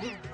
Salud.